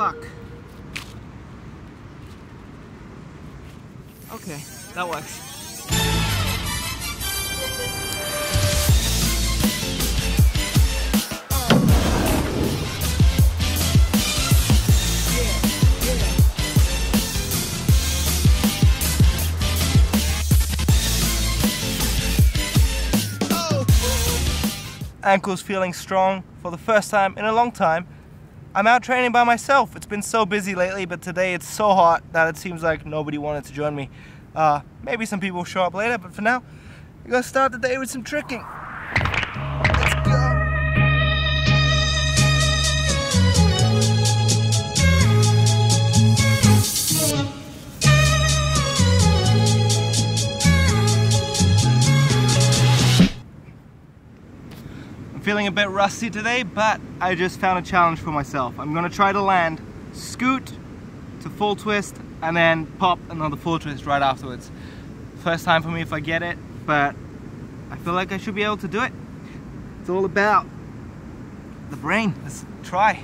fuck. Okay, that works. Ankle's feeling strong for the first time in a long time. I'm out training by myself. It's been so busy lately, but today it's so hot that it seems like nobody wanted to join me. Uh, maybe some people will show up later, but for now, we're gonna start the day with some tricking. A bit rusty today, but I just found a challenge for myself. I'm gonna try to land, scoot to full twist, and then pop another full twist right afterwards. First time for me if I get it, but I feel like I should be able to do it. It's all about the brain. Let's try.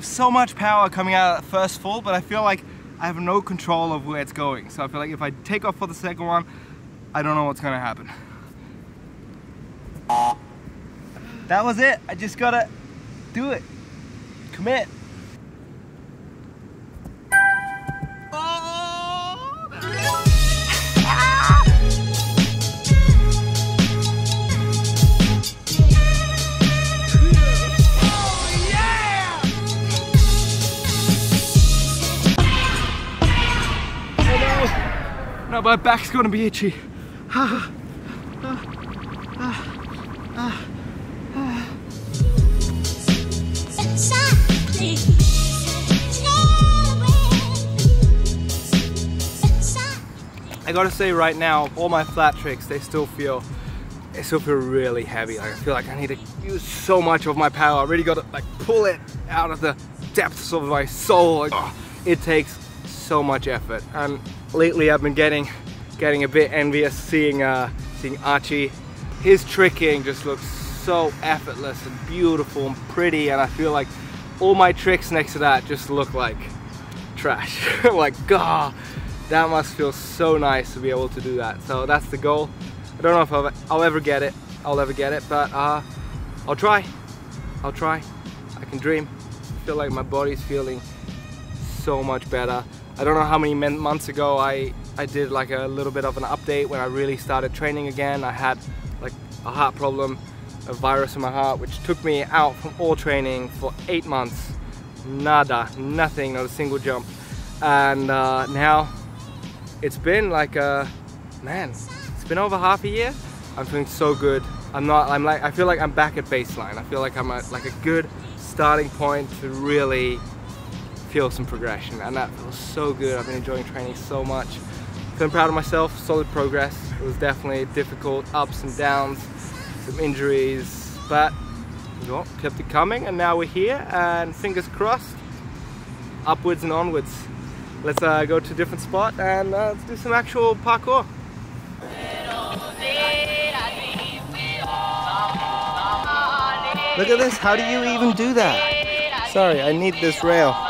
Have so much power coming out of that first fall, but I feel like I have no control of where it's going. So I feel like if I take off for the second one, I don't know what's gonna happen. That was it. I just gotta do it. Commit. No, my back's gonna be itchy. I gotta say right now, all my flat tricks, they still feel, they still feel really heavy. Like I feel like I need to use so much of my power. I really gotta like pull it out of the depths of my soul. Like, it takes so much effort. And lately I've been getting, getting a bit envious seeing, uh, seeing Archie. His tricking just looks so effortless and beautiful and pretty. And I feel like all my tricks next to that just look like trash. like, God, that must feel so nice to be able to do that. So that's the goal. I don't know if I'll, I'll ever get it. I'll ever get it, but uh, I'll try. I'll try. I can dream. I feel like my body's feeling so much better. I don't know how many months ago I, I did like a little bit of an update when I really started training again. I had like a heart problem, a virus in my heart, which took me out from all training for eight months. Nada, nothing, not a single jump. And uh, now it's been like a, man, it's been over half a year. I'm feeling so good. I'm not, I'm like, I feel like I'm back at baseline. I feel like I'm at like a good starting point to really feel some progression and that feels so good. I've been enjoying training so much. Feeling proud of myself, solid progress. It was definitely difficult, ups and downs, some injuries, but well, kept it coming and now we're here and fingers crossed, upwards and onwards. Let's uh, go to a different spot and uh, let's do some actual parkour. Look at this, how do you even do that? Sorry, I need this rail.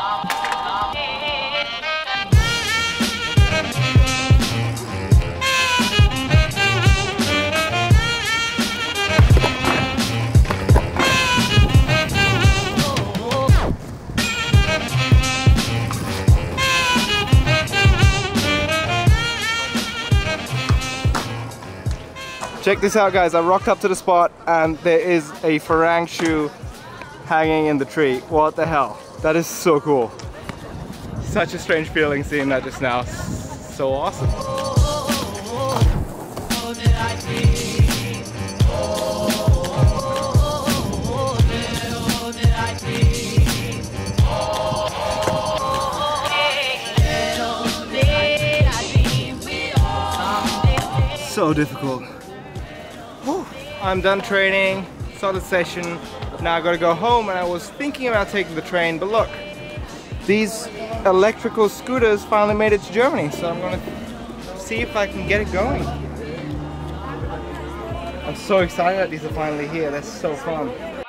Check this out guys, I rocked up to the spot and there is a Farang shoe hanging in the tree. What the hell? That is so cool. Such a strange feeling seeing that just now. So awesome. So difficult. I'm done training, solid session. Now I gotta go home and I was thinking about taking the train, but look, these electrical scooters finally made it to Germany. So I'm gonna see if I can get it going. I'm so excited that these are finally here. That's so fun.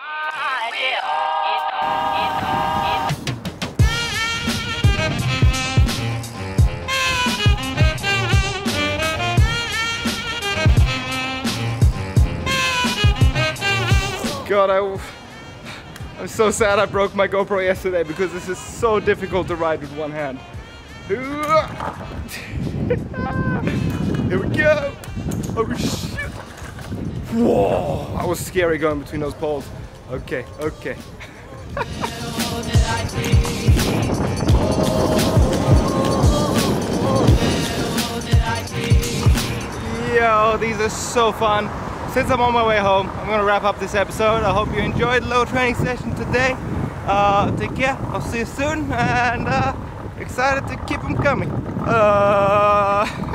God, I, I'm so sad I broke my GoPro yesterday because this is so difficult to ride with one hand. Here we go. Oh shit. Whoa, that was scary going between those poles. Okay, okay. Yo, these are so fun since I'm on my way home, I'm gonna wrap up this episode. I hope you enjoyed the little training session today. Uh, take care, I'll see you soon, and uh, excited to keep them coming. Uh...